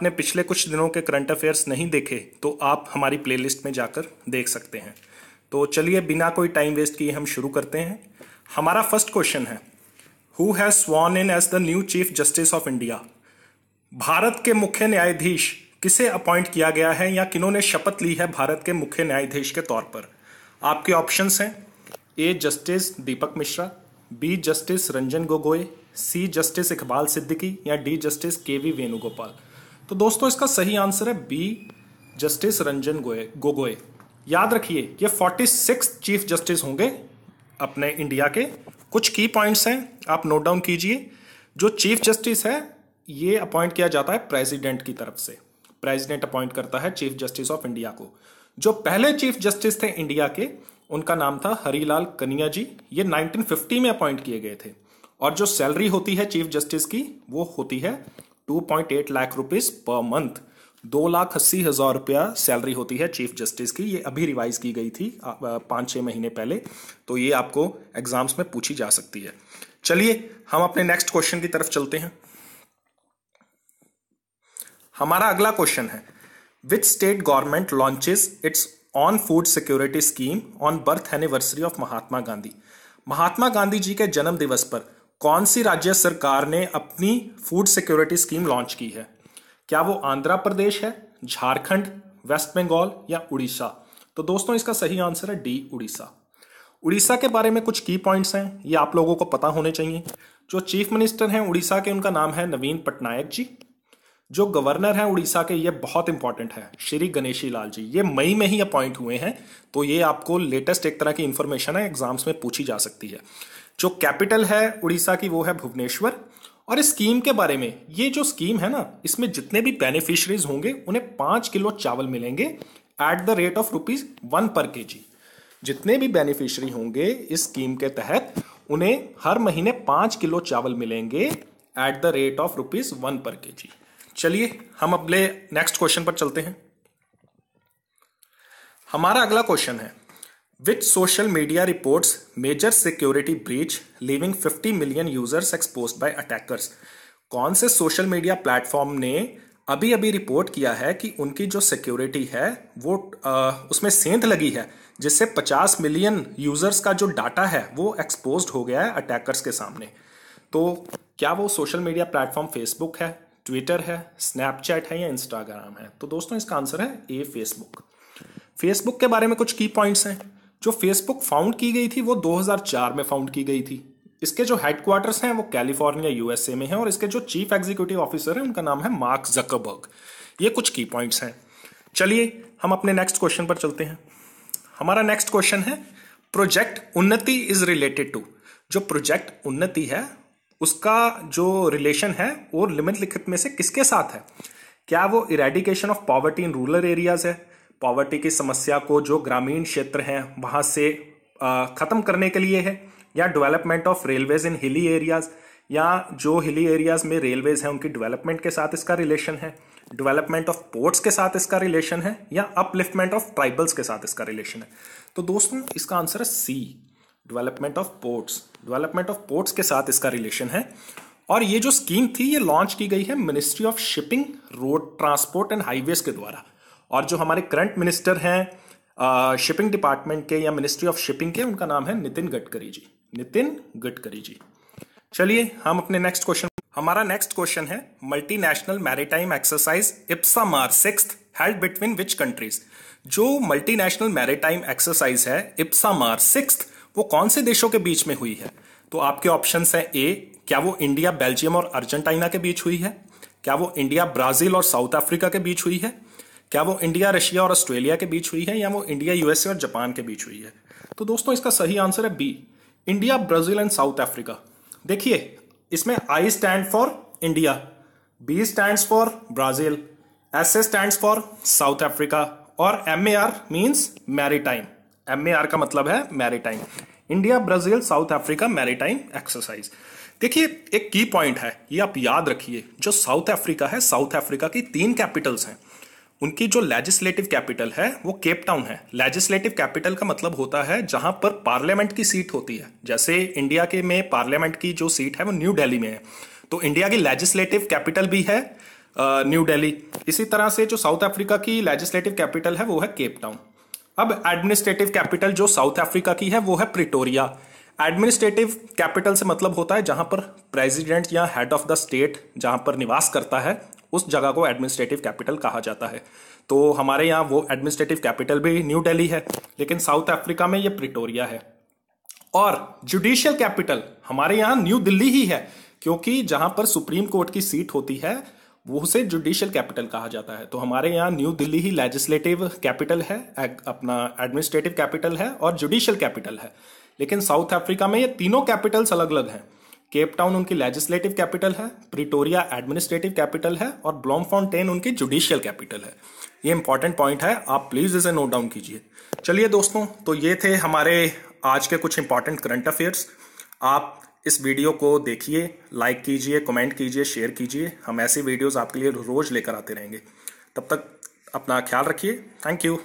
आपने पिछले कुछ दिनों के करंट अफेयर्स नहीं देखे तो आप हमारी प्लेलिस्ट में जाकर देख सकते हैं। तो चलिए, बिना कोई टाइम वेस्ट किए हम शुरू करते हैं। हमारा फ़र्स्ट क्वेश्चन है who has sworn in as the new chief justice of India Bharat के मुख्य न्यायाधीश किसे अपॉइंट किया गया है या किन्होंने शपथ ली है भारत के मुख्य न्यायाधीश के तौर पर? आपके ऑप्शंस हैं A justice Dipak Misra B justice Ranjan Gogoi C justice Iqbal Siddiqui या D justice K V Venugopal तो दोस्तों, इसका सही आंसर है बी, जस्टिस रंजन गोगोई। याद रखिए, ये फोर्टी सिक्स चीफ जस्टिस होंगे अपने इंडिया के। कुछ की पॉइंट्स हैं, आप नोट डाउन कीजिए। जो चीफ जस्टिस है, ये अपॉइंट किया जाता है प्रेसिडेंट की तरफ़ से। प्रेसिडेंट अपॉइंट करता है चीफ जस्टिस ऑफ़ इंडिया को। जो पहले चीफ जस्टिस थे इंडिया के, उनका नाम था हरीलाल कनिया जी। ये 1950 में अपॉइंट किए गए थे। और जो सैलरी होती है चीफ जस्टिस की, वो होती है 2.8 लाख रुपीस पर मंथ। दो लाख अस्सी हज़ार रुपया सैलरी होती है चीफ जस्टिस की। ये अभी रिवाइज की गई थी पाँच छह महीने पहले। तो ये आपको एग्ज़ाम्स में पूछी जा सकती है। चलिए, हम अपने नेक्स्ट क्वेश्चन की तरफ़ चलते हैं। हमारा अगला क्वेश्चन है, which state government launches its on food security scheme on birth anniversary of Mahatma Gandhi? Mahatma Gandhi ji के जन्म दिवस पर कौन सी राज्य सरकार ने अपनी फ़ूड सिक्योरिटी स्कीम लॉन्च की है? क्या वो आंध्र प्रदेश है, झारखंड वेस्ट बंगाल या उड़ीसा? तो दोस्तों, इसका सही आंसर है डी उड़ीसा। उड़ीसा के बारे में कुछ की पॉइंट्स हैं, ये आप लोगों को पता होने चाहिए। जो चीफ मिनिस्टर हैं उड़ीसा के, उनका नाम है नवीन पटनायक जी। जो गवर्नर हैं उड़ीसा के, ये बहुत इंपॉर्टेंट है। श्री गणेशी लाल जी, ये मई में ही अपॉइंट हुए हैं तो ये आपको लेटेस्ट एक तरह की इंफॉर्मेशन है एग्ज़ाम्स में पूछी जा सकती है। जो कैपिटल है उड़ीसा की, वो है भुवनेश्वर। और इस स्कीम के बारे में, ये जो स्कीम है ना, इसमें जितने भी बेनिफिशरीज होंगे, उन्हें पाँच किलो चावल मिलेंगे at the rate of rupees one per K G जितने भी बेनिफिशरी होंगे इस स्कीम के तहत, उन्हें हर महीने पाँच किलो चावल मिलेंगे at the rate of rupees one per K G चलिए, हम अगले नेक्स्ट क्वेश्चन पर चलते हैं। हमारा अगला क्वेश्चन है which social media reports major security breach living 50 million users expose by attackers कौन से सोशल मीडिया प्लेटफॉर्म ने अभी अभी रिपोर्ट किया है कि उनकी जो सिक्योरिटी है वो आ, उसमें सेंध लगी है जिससे 50 मिलियन यूज़र्स का जो डाटा है वो एक्सपोज हो गया है अटैकर्स के सामने? तो क्या वो सोशल मीडिया प्लेटफॉर्म फेसबुक है ट्विटर है स्नैपचैट है या इंस्टाग्राम है? तो दोस्तों इसका आंसर है ए फेसबुक फेसबुक के बारे में कुछ की पॉइंट्स हैं। जो फेसबुक फाउंड की गई थी, वो 2004 में फाउंड की गई थी। इसके जो हेडक्वार्टर्स हैं, वो कैलिफ़ोर्निया यूएसए में हैं और इसके जो चीफ एग्जीक्यूटिव ऑफिसर हैं, उनका नाम है मार्क जकबर्ग ये कुछ की पॉइंट्स हैं। चलिए, हम अपने नेक्स्ट क्वेश्चन पर चलते हैं। हमारा नेक्स्ट क्वेश्चन है project Unnati is related to जो प्रोजेक्ट उन्नति है, उसका जो रिलेशन है, वो लिमिट लिखित में से किसके साथ है? क्या वो eradication of poverty in rural areas है? पॉवर्टी की समस्या को जो ग्रामीण क्षेत्र हैं, वहाँ से खत्म करने के लिए है, या development of railways in hilly areas या जो हिली एरियाज़ में रेलवेज हैं, उनकी डेवलपमेंट के साथ इसका रिलेशन है डेवलपमेंट ऑफ़ पोर्ट्स के साथ इसका रिलेशन है, या अपलिफ्टमेंट ऑफ़ ट्राइबल्स के साथ इसका रिलेशन है। तो दोस्तों, इसका आंसर है C development of ports development of ports के साथ इसका रिलेशन है। और ये जो स्कीम थी, ये लॉन्च की गई है ministry of shipping road transport and highways के द्वारा। और जो हमारे करंट मिनिस्टर हैं शिपिंग डिपार्टमेंट के या मिनिस्ट्री ऑफ़ शिपिंग के, उनका नाम है नितिन गडकरी जी। नितिन गडकरी जी। चलिए, हम अपने नेक्स्ट क्वेश्चन हमारा नेक्स्ट क्वेश्चन है multinational maritime exercise IBSAMAR six held between which countries जो मल्टीनेशनल मैरिटाइम एक्सरसाइज है इप्सा मार सिक्स वो कौन से देशों के बीच में हुई है? तो आपके ऑप्शन है ए क्या वो इंडिया, बेल्जियम और अर्जेंटाइना के बीच हुई है? क्या वो इंडिया, ब्राज़ील और साउथ अफ्रीका के बीच हुई है? क्या वो इंडिया, रशिया और ऑस्ट्रेलिया के बीच हुई है या वो इंडिया, यूएसए और जापान के बीच हुई है? तो दोस्तों, इसका सही आंसर है B. India, Brazil and South Africa. देखिए, इसमें I stand for India B stand for Brazil S A stand for South Africa, और M A R means maritime M A R का मतलब है maritime India, Brazil, South Africa maritime exercise देखिए, एक की point है, ये आप याद रखिए। जो साउथ अफ्रीका है, साउथ अफ्रीका की तीन कैपिटल्स हैं। उनकी जो लेजिस्लेटिव कैपिटल है, वो केप टाउन है। लेजिस्लेटिव कैपिटल का मतलब होता है जहाँ पर पार्लियामेंट की सीट होती है। जैसे इंडिया के में पार्लियामेंट की जो सीट है, वो न्यू दिल्ली में है। तो इंडिया की लेजिस्लेटिव कैपिटल भी है न्यू दिल्ली इसी तरह से जो साउथ अफ्रीका की लेजिस्लेटिव कैपिटल है, वो है केप टाउन अब एडमिनिस्ट्रेटिव कैपिटल जो साउथ अफ्रीका की है, वो है प्रिटोरिया एडमिनिस्ट्रेटिव कैपिटल से मतलब होता है जहाँ पर प्रेसिडेंट या हेड ऑफ़ द स्टेट जहाँ पर निवास करता है उस जगह को एडमिनिस्ट्रेटिव कैपिटल कहा जाता है। तो हमारे यहाँ वो एडमिनिस्ट्रेटिव कैपिटल भी न्यू दिल्ली है, लेकिन साउथ अफ्रीका में ये प्रिटोरिया है। और जुडिशियल कैपिटल हमारे यहाँ न्यू दिल्ली ही है, क्योंकि जहाँ पर सुप्रीम कोर्ट की सीट होती है, वो उसे जुडिशियल कैपिटल कहा जाता है। तो हमारे यहाँ न्यू दिल्ली ही लेजिस्लेटिव कैपिटल है अपना एडमिनिस्ट्रेटिव कैपिटल है और जुडिशियल कैपिटल है। लेकिन साउथ अफ्रीका में ये तीनों कैपिटल्स अलग अलग हैं। केप टाउन उनकी लेजिस्लेटिव कैपिटल है, प्रिटोरिया एडमिनिस्ट्रेटिव कैपिटल है और ब्लॉम फाउंटेन उनकी जुडिशियल कैपिटल है। ये इंपॉर्टेंट पॉइंट है, आप प्लीज़ इसे नोट डाउन कीजिए। चलिए दोस्तों तो ये थे हमारे आज के कुछ इंपॉर्टेंट करंट अफेयर्स आप इस वीडियो को देखिए लाइक कीजिए कमेंट कीजिए शेयर कीजिए। हम ऐसी वीडियोस आपके लिए रोज लेकर आते रहेंगे। तब तक अपना ख्याल रखिए। Thank you